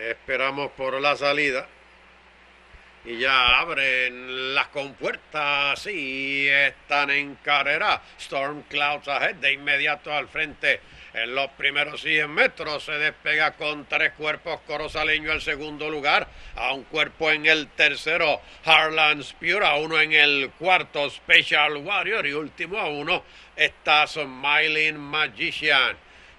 Esperamos por la salida. Y ya abren las compuertas y están en carrera. Storm Clouds ahead de inmediato al frente. En los primeros 100 metros se despega con tres cuerpos corozaleño al segundo lugar, a un cuerpo en el tercero Harlan Spure, a uno en el cuarto Special Warrior y último a uno está Smiling Magician.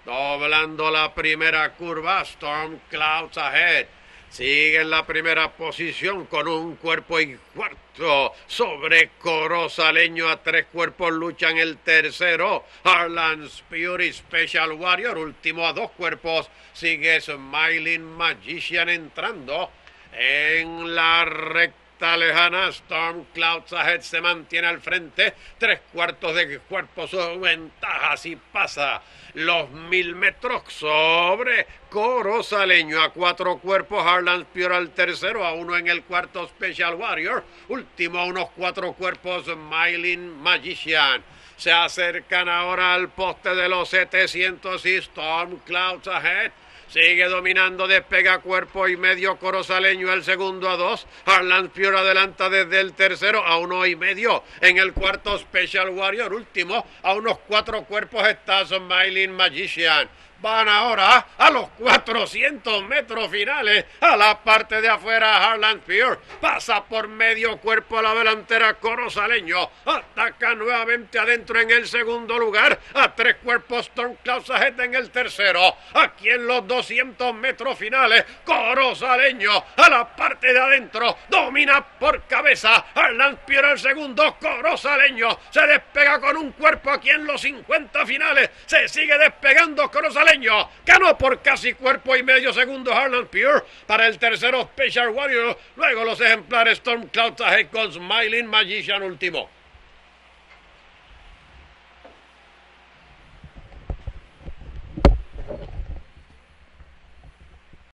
Doblando la primera curva, Storm Clouds ahead. Sigue en la primera posición con un cuerpo y cuarto sobre Corozaleño a tres cuerpos luchan el tercero. Harlan Fury Special Warrior, último a dos cuerpos. Sigue Smiling Magician entrando en la recta lejana. Storm Clouds Ahead se mantiene al frente. Tres cuartos de cuerpo su ventaja si pasa los mil metros sobre Corozaleño a cuatro cuerpos. Harlan Pure al tercero, a uno en el cuarto Special Warrior. Último a unos cuatro cuerpos Smiling Magician. Se acercan ahora al poste de los 700 y Storm Clouds Ahead Sigue dominando, despega cuerpo y medio corozaleño el segundo a dos. Harlan Fiora adelanta desde el tercero a uno y medio. En el cuarto Special Warrior último a unos cuatro cuerpos está Smiling Magician. Van ahora a los 400 metros finales. A la parte de afuera, Harlan Fear pasa por medio cuerpo a la delantera Corozaleño. Ataca nuevamente adentro en el segundo lugar. A tres cuerpos, Storm Klaus en el tercero. Aquí en los 200 metros finales, Corozaleño a la parte de adentro. Domina por cabeza. Harlan Fear el segundo. Corozaleño se despega con un cuerpo aquí en los 50 finales. Se sigue despegando Corozaleño Ganó por casi cuerpo y medio segundo Harlan Pure para el tercero Special Warrior. Luego los ejemplares Storm Cloud con Smiling Magician último.